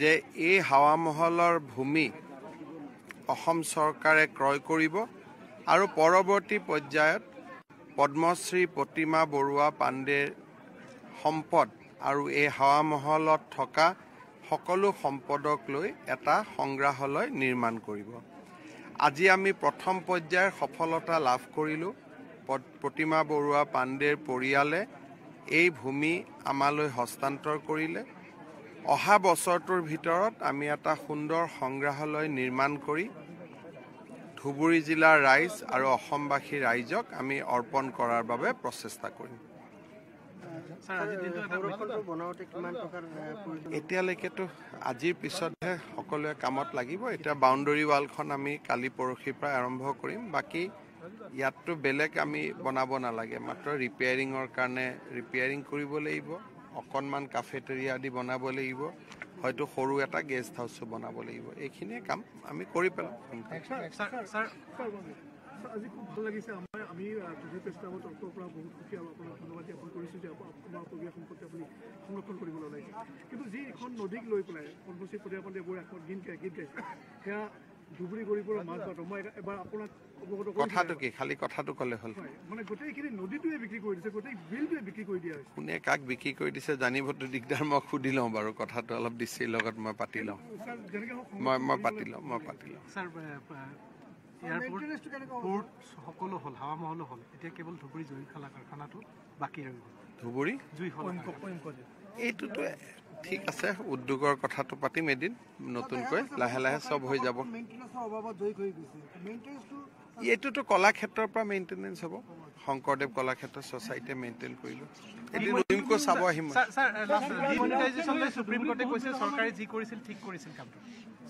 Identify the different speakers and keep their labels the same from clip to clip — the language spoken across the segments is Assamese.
Speaker 1: যে এই হাৱা মহলৰ ভূমি অসম চৰকাৰে ক্ৰয় কৰিব আৰু পৰৱৰ্তী পৰ্যায়ত পদ্মশ্ৰী প্ৰতিমা বৰুৱা পাণ্ডেৰ সম্পদ আৰু এই হাৱা মহলত থকা সকলো সম্পদক লৈ এটা সংগ্ৰহালয় নিৰ্মাণ কৰিব। আজি আমি প্ৰথম পৰ্যায়ৰ সফলতা লাভ কৰিলোঁ। প্ৰতিমা বৰুৱা পাণ্ডেৰ পৰিয়ালে এই ভূমি আমালৈ হস্তান্তৰ কৰিলে। অহা বছৰটোৰ ভিতৰত আমি এটা সুন্দৰ সংগ্ৰহালয় নিৰ্মাণ কৰি ধুবুৰী জিলাৰ ৰাইজ আৰু অসমবাসী ৰাইজক আমি অৰ্পণ কৰাৰ বাবে প্ৰচেষ্টা কৰিম। এতিয়ালৈকেতো আজিৰ পিছতহে সকলোৱে কামত লাগিব। এতিয়া বাউণ্ডৰী ৱালখন আমি কালি পৰহিৰ পৰা আৰম্ভ কৰিম। বাকী ইয়াততো বেলেগ আমি বনাব নালাগে। মাত্ৰ ৰিপেয়াৰিঙৰ কাৰণে ৰিপেয়াৰিং কৰিব লাগিব। অকণমান কাফেটেৰিয়া আদি বনাব লাগিব। হয়তো সৰু এটা গেষ্ট হাউচো বনাব লাগিব। এইখিনিয়ে কাম আমি কৰি পেলাম।
Speaker 2: আজি খুব ভাল লাগিছে। আমাৰ আমি টিভি তৰফৰ পৰা বহুত সুখী আৰু আপোনাক ধন্যবাদ জ্ঞাপন কৰিছোঁ যে পৰিৱেশ সম্পত্তি আপুনি সংৰক্ষণ কৰিবলৈ ওলাইছে। কিন্তু যি এখন নদীক লৈ পেলাই পদ্মশ্ৰী বৰুৱা এখন গীত গাই গীত গাইছে সেয়া
Speaker 1: কথাটো কি? খালি কথাটো ক'লে হ'ল।
Speaker 2: হয় মানে গোটেইখিনি নদীটোৱে বিক্ৰী কৰি দিছে গোটেই বিলটোৱে বিক্ৰী কৰি দিয়া হৈছে।
Speaker 1: কোনে কাক বিক্ৰী কৰি দিছে জানিবতো দিগদাৰ মই সুধি লওঁ বাৰু কথাটো অলপ ডিচিৰ লগত মই পাতি লওঁ। মই মই পাতি লওঁ মই পাতি লওঁ।
Speaker 3: ছাৰ এয়াৰপৰ্ট পোৰ্ট সকলো হ'ল হাৱা মহলো হ'ল। এতিয়া কেৱল ধুবুৰী জুই খালা কাৰখানাটো বাকী ৰৈ গ'ল।
Speaker 1: ধুবুৰী?
Speaker 3: জুই। হ'ল
Speaker 1: এইটোতো ঠিক আছে উদ্যোগৰ কথাটো পাতিম এদিন নতুনকৈ লাহে লাহে চব হৈ যাব। এইটোতো কলাক্ষেত্ৰৰ পৰা মেইনটেনেঞ্চ হ'ব। শংকৰদেৱ কলাক্ষেত্ৰ ছ'চাইটিয়ে মেইনটেইন কৰিব এদিন চাব আহিম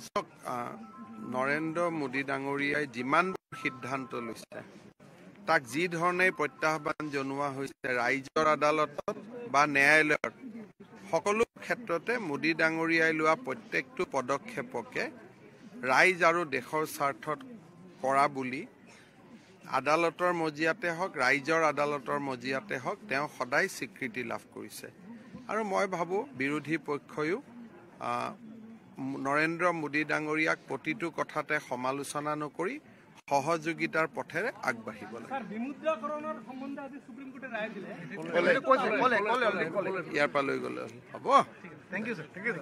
Speaker 1: চাওক নৰেন্দ্ৰ মোদী ডাঙৰীয়াই যিমান সিদ্ধান্ত লৈছে তাক যি ধৰণে প্ৰত্যাহ্বান জনোৱা হৈছে ৰাইজৰ আদালতত বা ন্যায়ালয়ত সকলো ক্ষেত্ৰতে মোদী ডাঙৰীয়াই লোৱা প্ৰত্যেকটো পদক্ষেপকে ৰাইজ আৰু দেশৰ স্বাৰ্থত কৰা বুলি আদালতৰ মজিয়াতে হওক ৰাইজৰ আদালতৰ মজিয়াতে হওক তেওঁ সদায় স্বীকৃতি লাভ কৰিছে। আৰু মই ভাবোঁ বিৰোধী আহ, নৰেন্দ্ৰ মোদী ডাঙৰীয়াক প্ৰতিটো কথাতে সমালোচনা নকৰি সহযোগিতাৰ পথেৰে আগবাঢ়িব লাগে। ইয়াৰ পৰা লৈ গ'লে। হ'ব।
Speaker 3: Thank U thank U